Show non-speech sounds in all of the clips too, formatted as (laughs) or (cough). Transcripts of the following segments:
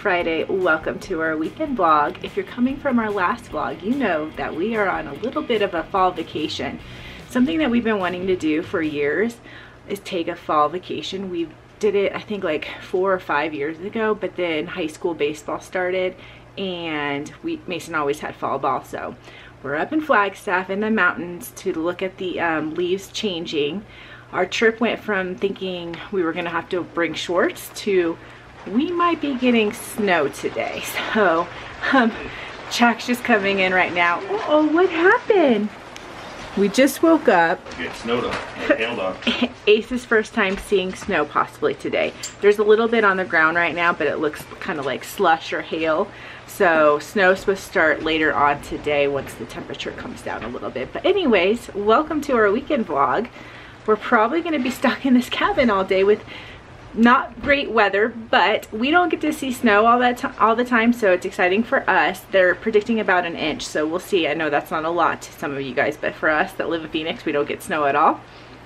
Friday. Welcome to our weekend vlog. If you're coming from our last vlog, you know that we are on a little bit of a fall vacation. Something that we've been wanting to do for years is take a fall vacation. We did it, I think like four or five years ago, but then high school baseball started and we Mason always had fall ball, so we're up in Flagstaff in the mountains to look at the um, leaves changing. Our trip went from thinking we were gonna have to bring shorts to we might be getting snow today. (laughs) So, um, Jack's just coming in right now. Uh oh, what happened? We just woke up. Get snowed on, hailed on. (laughs) Ace's first time seeing snow possibly today. There's a little bit on the ground right now, but it looks kind of like slush or hail. So snow's supposed to start later on today once the temperature comes down a little bit. But anyways, welcome to our weekend vlog. We're probably gonna be stuck in this cabin all day with not great weather, but we don't get to see snow all that all the time, so it's exciting for us. They're predicting about an inch, so we'll see. I know that's not a lot to some of you guys, but for us that live in Phoenix, we don't get snow at all.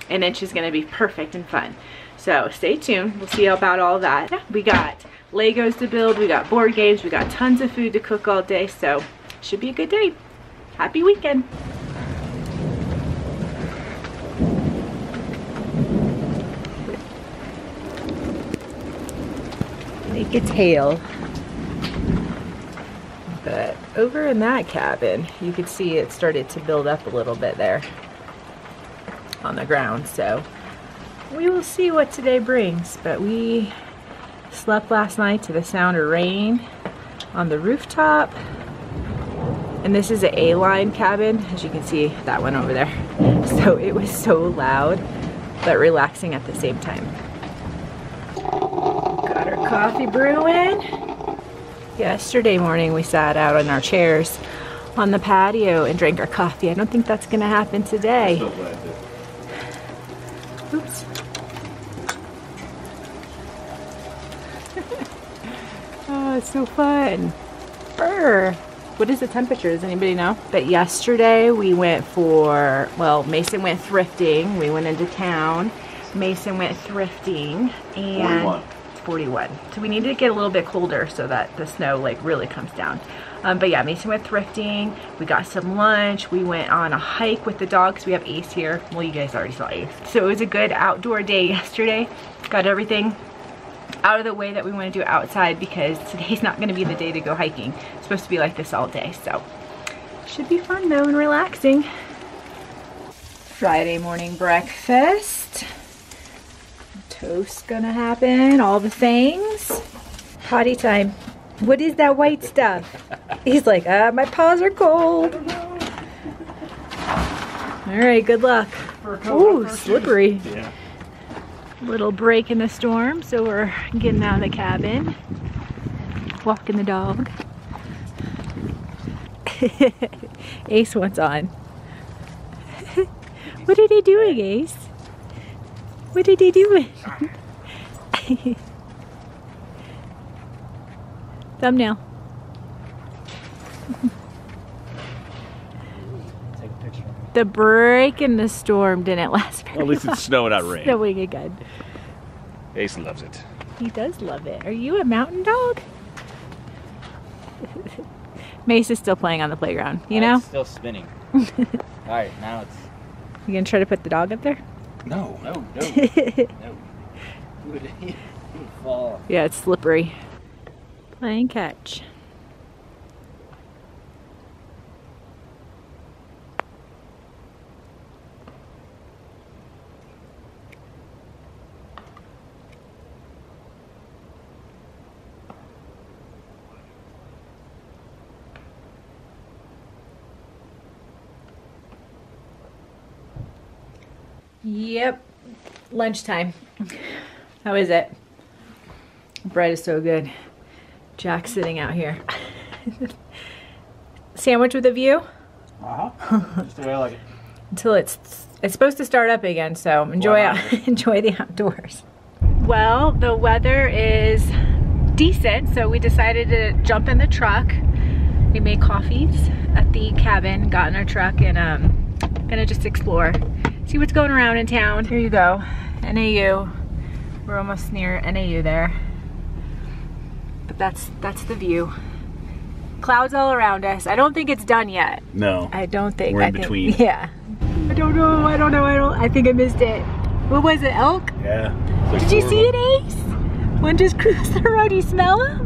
An inch is gonna be perfect and fun. So stay tuned. We'll see about all that. We got Legos to build, we got board games, we got tons of food to cook all day, so should be a good day. Happy weekend. Make its hail. But over in that cabin, you could see it started to build up a little bit there on the ground. So we will see what today brings. But we slept last night to the sound of rain on the rooftop. And this is an A-line cabin, as you can see that one over there. (laughs) So it was so loud, but relaxing at the same time. Got our coffee brewing. Yesterday morning we sat out on our chairs on the patio and drank our coffee. I don't think that's gonna happen today. So glad that Oops. (laughs) oh, it's so fun. Brr. What is the temperature? Does anybody know? But yesterday we went for, well, Mason went thrifting. We went into town. Mason went thrifting and 41. So we need to get a little bit colder so that the snow like really comes down. Um, but yeah, Mason went thrifting. We got some lunch. We went on a hike with the dogs. We have Ace here. Well, you guys already saw Ace. So it was a good outdoor day (laughs) yesterday. Got everything out of the way that we want to do outside because today's not going to be the day to go hiking. It's supposed to be like this all day. So should be fun though and relaxing. Friday morning breakfast. Toast gonna happen, all the things. Potty time. What is that white stuff? He's like, ah, my paws are cold. All right, good luck. Ooh, slippery. Yeah. Little break in the storm, so we're getting out of the cabin. Walking the dog. (laughs) Ace wants on. (laughs) what are they doing, Ace? What did he do? (laughs) Thumbnail. Take a. The break in the storm didn't last very Well, at least long. it's snowing, not rain. Snowing again. Ace loves it. He does love it. Are you a mountain dog? (laughs) Mace is still playing on the playground, you know? It's still spinning. (laughs) Alright, now it's. You gonna try to put the dog up there? No. No, no, no. (laughs) He would, he (laughs) would fall. Yeah, it's slippery. Playing catch. Yep, lunchtime. How is it? Bread is so good. Jack's sitting out here. (laughs) Sandwich with a view Uh huh. Just the way I like it. until it's it's supposed to start up again. So enjoy Why out, (laughs) enjoy the outdoors. Well, the weather is decent, so we decided to jump in the truck. We made coffees at the cabin, got in our truck, and um, gonna just explore, see what's going around in town. Here you go, NAU. We're almost near NAU there. But that's that's the view. Clouds all around us. I don't think it's done yet. No. I don't think. We're in I think- between. (laughs) Yeah. I don't know. I don't know. I don't. I think I missed it. What was it? Elk? Yeah. Did you see it, Ace? One just (laughs) cruised the road. You smell him?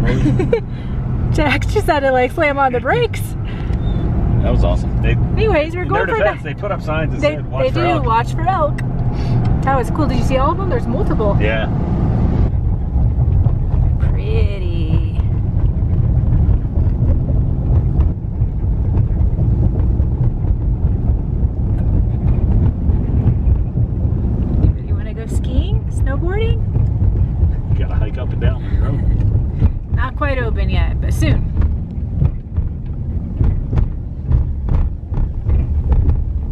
(laughs) Jack's just had to like slam on the brakes. That was awesome. They, Anyways, we're in going for defense, the. they put up signs that They, said, watch they for do elk." watch for elk. That was cool. Did you see all of them? There's multiple. Yeah. Pretty. You want to go skiing, snowboarding? You Gotta hike up and down. (laughs) Not quite open yet, but soon.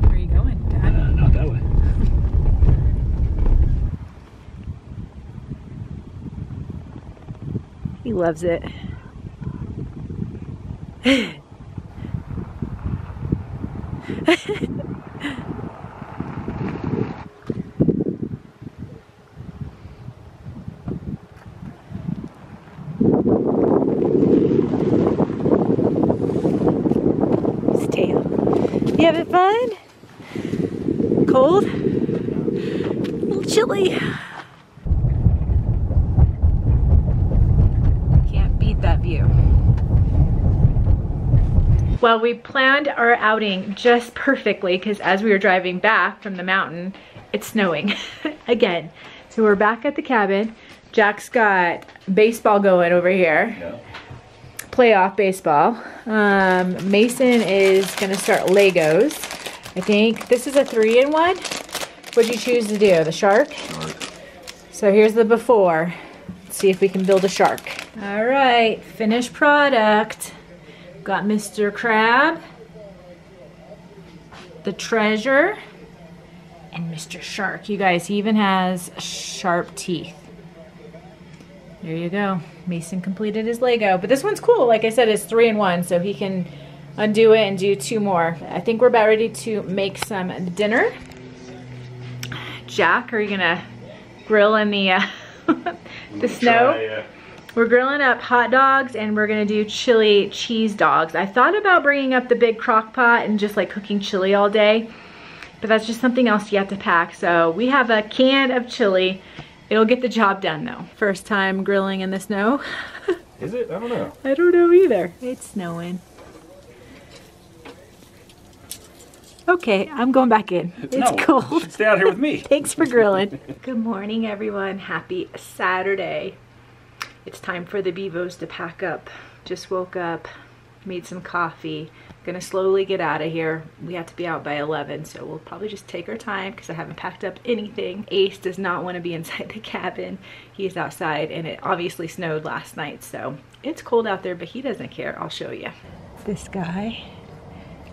Where are you going, Dad? Uh, not that way. He loves it. You having fun? Cold? A little chilly. Can't beat that view. Well, we planned our outing just perfectly because as we were driving back from the mountain, it's snowing (laughs) again. So we're back at the cabin. Jack's got baseball going over here, Yeah. playoff baseball. Um, Mason is gonna start Legos. I think this is a three in one. What'd you choose to do? The shark? So here's the before. Let's see if we can build a shark. All right, finished product. Got Mr. Crab, the treasure, and Mr. Shark. You guys, he even has sharp teeth. There you go. Mason completed his Lego. But this one's cool. Like I said, it's three in one, so he can undo it and do two more. I think we're about ready to make some dinner. Jack, are you gonna grill in the uh, (laughs) the snow? Try, uh, We're grilling up hot dogs and we're gonna do chili cheese dogs. I thought about bringing up the big crock pot and just like cooking chili all day, but that's just something else you have to pack. So we have a can of chili. It'll get the job done though. First time grilling in the snow. (laughs) Is it? I don't know. I don't know either. It's snowing. Okay, I'm going back in. It's no, cold. stay out here with me. (laughs) Thanks for grilling. (laughs) Good morning, everyone. Happy Saturday. It's time for the Bevos to pack up. Just woke up, made some coffee. Gonna slowly get out of here. We have to be out by 11, so we'll probably just take our time because I haven't packed up anything. Ace does not want to be (laughs) inside the cabin. He's outside, and it obviously snowed last night, so it's cold out there, but he doesn't care. I'll show you. This guy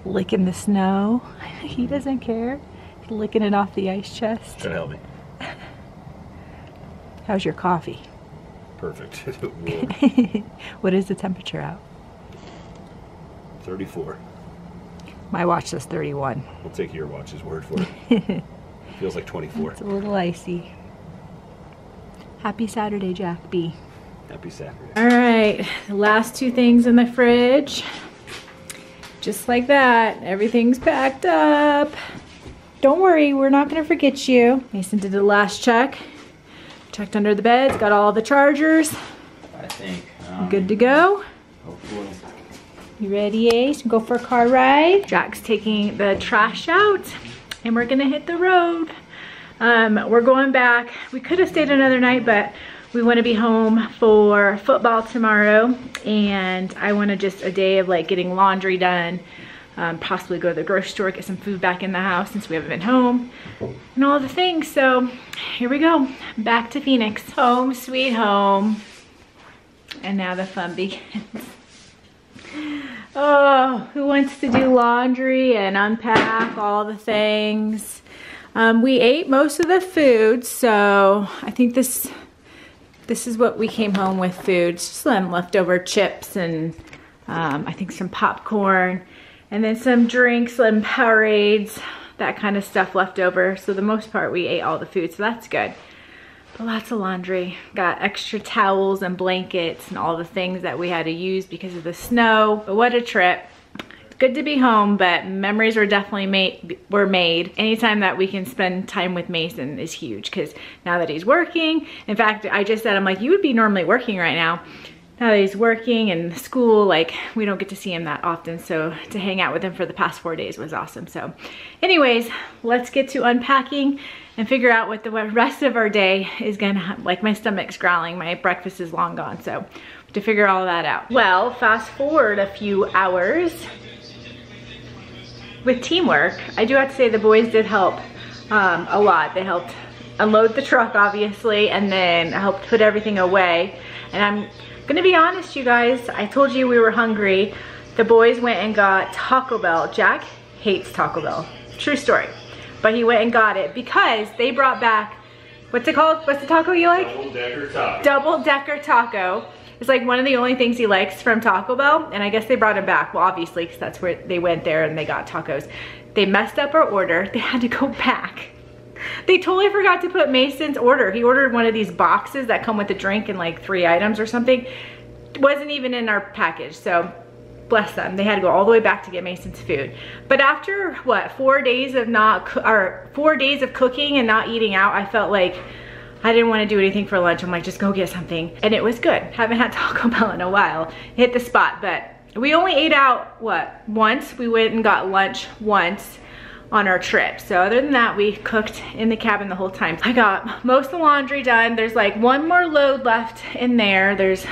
licking the snow. (laughs) He doesn't care. He's licking it off the ice chest. To help me. (laughs) How's your coffee? Perfect. (laughs) (laughs) What is the temperature out? 34. My watch says 31. We'll take your watch's word for it. (laughs) Feels like 24. It's a little icy. Happy Saturday, Jack B. Happy Saturday. All right, last two things in the fridge. Just like that, everything's packed up. Don't worry, we're not gonna forget you. Mason did the last check. Checked under the beds, got all the chargers. I think. Um, Good to go. Hopefully. You ready, Ace? Go for a car ride? Jack's taking the trash out and we're gonna hit the road. Um, we're going back. We could have stayed another night, but we wanna be home for football tomorrow and I wanna just a day of like getting laundry done, um, possibly go to the grocery store, get some food back in the house since we haven't been home and all the things. So here we go, back to Phoenix. Home sweet home. And now the fun begins. (laughs) Oh, who wants to do laundry and unpack all the things? Um, we ate most of the food, so I think this this is what we came home with food. Just some leftover chips and um, I think some popcorn and then some drinks, some Powerades, that kind of stuff left over. So the most part we ate all the food, so that's good. But lots of laundry. Got extra towels and blankets and all the things that we had to use because of the snow. But what a trip good to be home, but memories were definitely made were made. Anytime that we can spend time with Mason is huge because now that he's working, in fact, I just said, I'm like, you would be normally working right now. Now that he's working and school, like we don't get to see him that often. So to hang out with him for the past four days was awesome. So anyways, let's get to unpacking and figure out what the rest of our day is gonna, like my stomach's growling, my breakfast is long gone. So to figure all that out. Well, fast forward a few hours, with teamwork, I do have to say the boys did help um, a lot. They helped unload the truck, obviously, and then helped put everything away. And I'm gonna be honest, you guys, I told you we were hungry. The boys went and got Taco Bell. Jack hates Taco Bell. True story. But he went and got it because they brought back, what's it called? What's the taco you like? Double decker taco. Double decker taco. It's like one of the only things he likes from Taco Bell, and I guess they brought him back. Well, obviously, because that's where they went there and they got tacos. They messed up our order. They had to go (laughs) back. They totally forgot to put Mason's order. He ordered one of these boxes that come with a drink and like three items or something. It wasn't even in our package, so bless them. They had to go all the way back to get Mason's food. But after what, four days of not, or four days of cooking and not eating out, I felt like I didn't want to do anything for lunch. I'm like, just go get something. And it was good. Haven't had (laughs) Taco Bell in a while. Hit the spot, but we only ate out, what, once? We went and got lunch once on our trip. So other than that, we cooked in the cabin the whole time. I got most of the laundry done. There's like one more load left in there. There's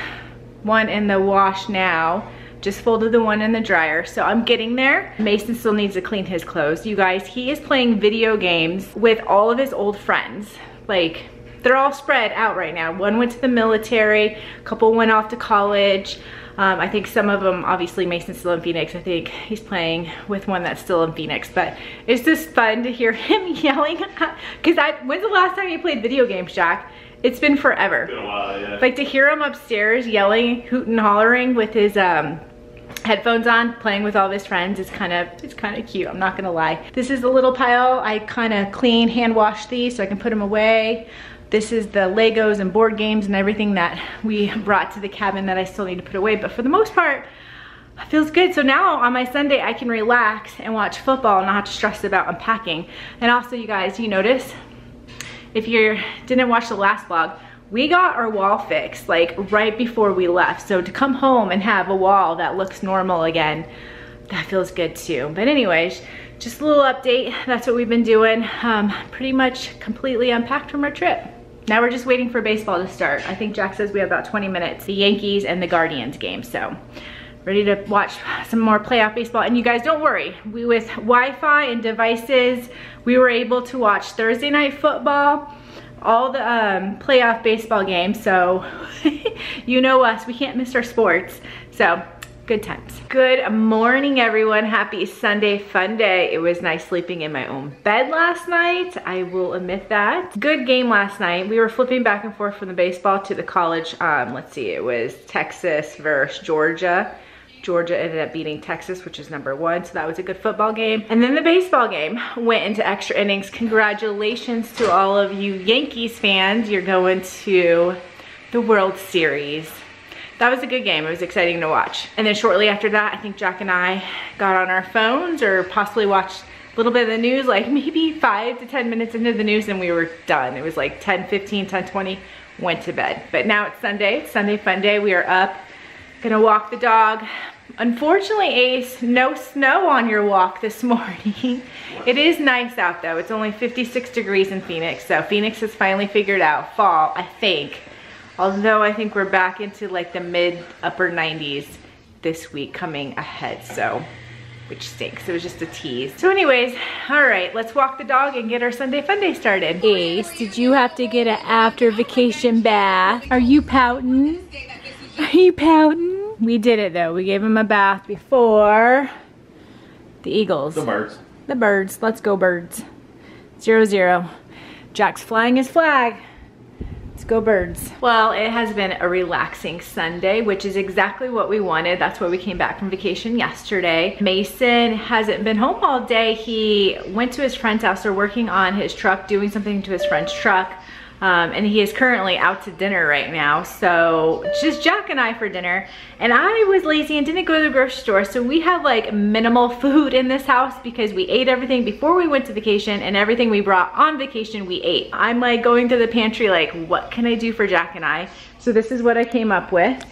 one in the wash now. Just folded the one in the dryer. So I'm getting there. Mason still needs to clean his clothes. You guys, he is playing video games with all of his old friends. Like they're all spread out right now. One went to the military, a couple went off to college. Um, I think some of them, obviously Mason's still in Phoenix. I think he's playing with one that's still in Phoenix, but it's just fun to hear (laughs) him yelling. (laughs) Cause I, when's the last time you played video games, Jack? It's been forever. Been a while, yeah. Like to hear him upstairs yelling, hooting, hollering with his um, headphones on, playing with all of his friends is kind of, it's kind of cute, I'm not gonna lie. This is a little pile. I kind of clean, hand wash these so I can put them away. This is the Legos and board games and everything that we brought to the cabin that I still need to put away. But for the most part, it feels good. So now on my Sunday, I can relax and watch football and not have to stress about unpacking. And also you guys, you notice, if you didn't watch the last vlog, we got our wall fixed like right before we left. So to come home and have a wall that looks normal again, that feels good too. But anyways, just a little update. That's what we've been doing. Um, pretty much completely unpacked from our trip. Now we're just waiting for baseball to start. I think Jack says we have about 20 minutes. The Yankees and the Guardians game, so ready to watch some more playoff baseball. And you guys don't worry, we with Wi-Fi and devices, we were able to watch Thursday night football, all the um, playoff baseball games. So (laughs) you know us, we can't miss our sports. So good times. Good morning, everyone. Happy Sunday fun day. It was nice sleeping in my own bed last night. I will admit that. Good game last night. We were flipping back and forth from the baseball to the college. Um, let's see, it was Texas versus Georgia. Georgia ended up beating Texas, which is number one. So that was a good football game. And then the baseball game went into extra innings. Congratulations to all of you Yankees fans. You're going to the World Series that was a good game. It was exciting to watch. And then shortly after that, I think Jack and I got on our phones or possibly watched a little bit of the news, like maybe five to 10 minutes into the news and we were done. It was like 10, 15, 10, 20, went to bed. But now it's Sunday, it's Sunday fun day. We are up, gonna walk the dog. Unfortunately, Ace, no snow on your walk this (laughs) morning. it is nice out though. It's only 56 degrees in Phoenix. So Phoenix has finally figured out fall, I think. Although I think we're back into like the mid upper 90s this week coming ahead, so which stinks. It was just a tease. So anyways, all right, let's walk the dog and get our Sunday fun day started. Ace, did you have to get an after vacation bath? Are you pouting? Are you pouting? We did it though. We gave him a bath before the Eagles. The birds. The birds. Let's go birds. Zero zero. Jack's flying his flag. Let's go birds. Well, it has been a relaxing Sunday, which is exactly what we wanted. That's why we came back from vacation yesterday. Mason hasn't been home all day. He went to his friend's house. They're working on his truck, doing something to his friend's truck. Um, and he is currently out to dinner right now. So just Jack and I for dinner. And I was lazy and didn't go to the grocery store. So we have like minimal (laughs) food in this house because we ate everything before we went to vacation and everything we brought on vacation we ate. I'm like going to the pantry like, what can I do for Jack and I? So this is what I came up with.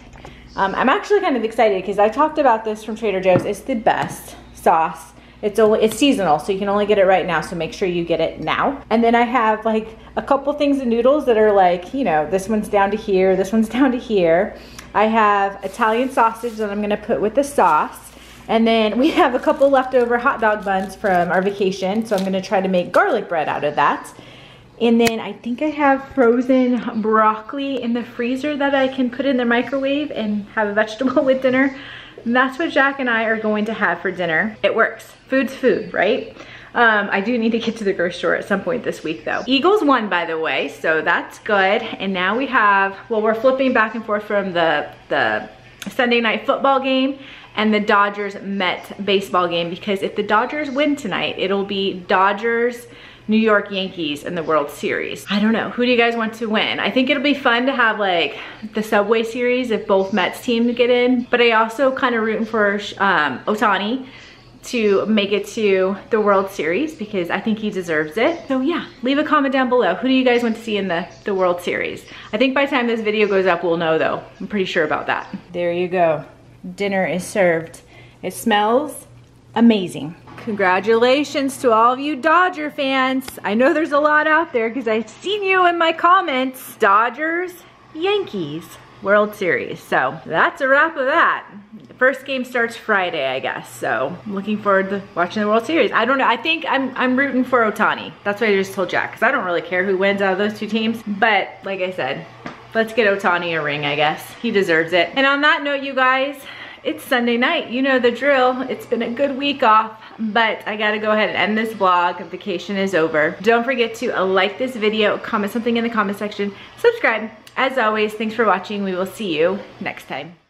Um, I'm actually kind of excited because I talked about this from Trader Joe's. It's the best sauce it's only it's seasonal, so you can only get it right now, so make sure you get it now. And then I have like a couple things of noodles that are like, you know, this one's down to here, this one's down to here. I have Italian sausage that I'm gonna put with the sauce. And then we (laughs) have a couple leftover hot dog buns from our vacation, so I'm gonna try to make garlic bread out of that. And then I think I have frozen broccoli in the freezer that I can put in the microwave and have a vegetable (laughs) with dinner. And that's what Jack and I are going to have for dinner. It works. Food's food, right? Um, I do need to get to the grocery store at some point this week though. Eagles won by the way, so that's good. And now we have, well, we're flipping back and forth from the, the Sunday night football game and the Dodgers Met baseball game because if the Dodgers win tonight, it'll be Dodgers New York Yankees in the World Series. I don't know, who do you guys want to win? I think it'll be fun to have like the Subway Series if both Mets teams get in, but I also kind of rooting for um, Ohtani to make it to the World Series because I think he deserves it. So yeah, leave a comment down below. Who do you guys want to see in the, the World Series? I think by the time this video goes up, we'll know though. I'm pretty sure about that. There you go. Dinner is served. It smells amazing. Congratulations to all of you Dodger fans. I know there's a lot out there because I've seen you in my comments. Dodgers, Yankees, World Series. So that's a wrap of that. The first game starts Friday, I guess. So I'm looking forward to watching the World Series. I don't know. I think I'm, I'm rooting for Ohtani. That's what I just told Jack because I don't really care who wins out of those two teams. But like I said, let's get Ohtani a ring, I guess. He deserves it. And on that note, you guys, it's Sunday night. You know the drill. It's been a good week off, but I gotta go ahead and end this vlog. Vacation is over. Don't forget to uh, like this video, comment something in the comment section, subscribe. As always, thanks for watching. We will see you next time.